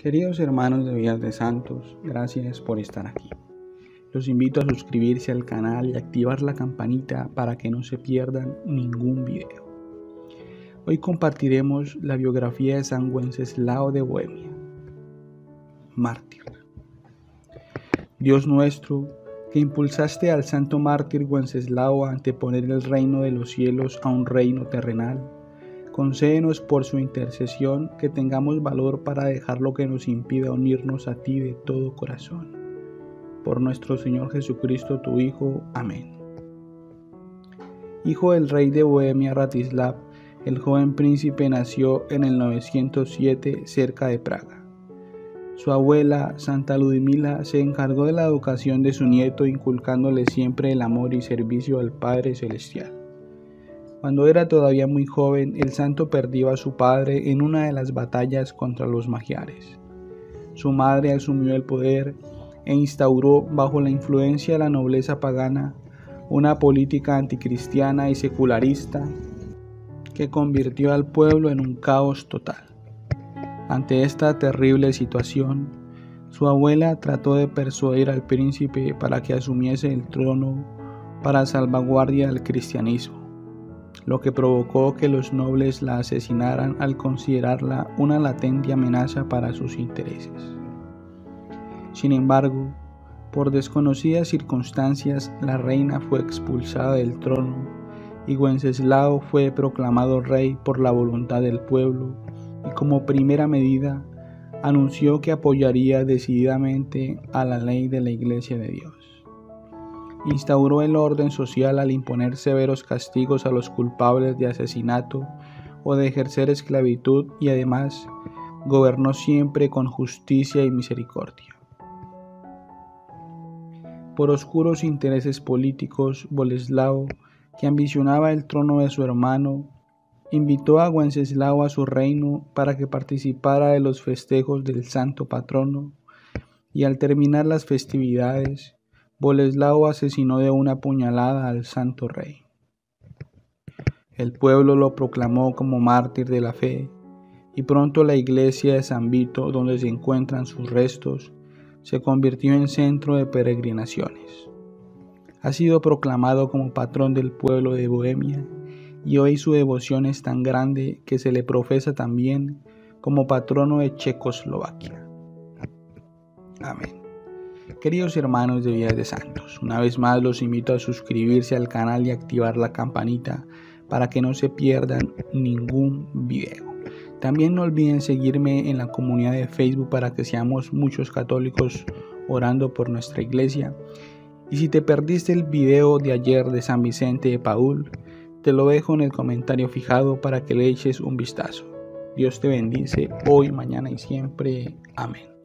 Queridos hermanos de Villas de Santos, gracias por estar aquí. Los invito a suscribirse al canal y activar la campanita para que no se pierdan ningún video. Hoy compartiremos la biografía de San Wenceslao de Bohemia, mártir. Dios nuestro, que impulsaste al santo mártir Wenceslao a anteponer el reino de los cielos a un reino terrenal, Concédenos por su intercesión que tengamos valor para dejar lo que nos impida unirnos a ti de todo corazón. Por nuestro Señor Jesucristo, tu Hijo. Amén. Hijo del rey de Bohemia Ratislav, el joven príncipe nació en el 907 cerca de Praga. Su abuela, Santa Ludmila, se encargó de la educación de su nieto inculcándole siempre el amor y servicio al Padre Celestial. Cuando era todavía muy joven, el santo perdió a su padre en una de las batallas contra los magiares. Su madre asumió el poder e instauró, bajo la influencia de la nobleza pagana, una política anticristiana y secularista que convirtió al pueblo en un caos total. Ante esta terrible situación, su abuela trató de persuadir al príncipe para que asumiese el trono para salvaguardia del cristianismo lo que provocó que los nobles la asesinaran al considerarla una latente amenaza para sus intereses. Sin embargo, por desconocidas circunstancias, la reina fue expulsada del trono y Wenceslao fue proclamado rey por la voluntad del pueblo y como primera medida anunció que apoyaría decididamente a la ley de la Iglesia de Dios instauró el orden social al imponer severos castigos a los culpables de asesinato o de ejercer esclavitud y además gobernó siempre con justicia y misericordia. Por oscuros intereses políticos, Boleslao, que ambicionaba el trono de su hermano, invitó a Wenceslao a su reino para que participara de los festejos del santo patrono, y al terminar las festividades, Boleslao asesinó de una puñalada al santo rey. El pueblo lo proclamó como mártir de la fe y pronto la iglesia de San Vito, donde se encuentran sus restos, se convirtió en centro de peregrinaciones. Ha sido proclamado como patrón del pueblo de Bohemia y hoy su devoción es tan grande que se le profesa también como patrono de Checoslovaquia. Amén. Queridos hermanos de Vías de Santos, una vez más los invito a suscribirse al canal y activar la campanita para que no se pierdan ningún video. También no olviden seguirme en la comunidad de Facebook para que seamos muchos católicos orando por nuestra iglesia. Y si te perdiste el video de ayer de San Vicente de Paul, te lo dejo en el comentario fijado para que le eches un vistazo. Dios te bendice hoy, mañana y siempre. Amén.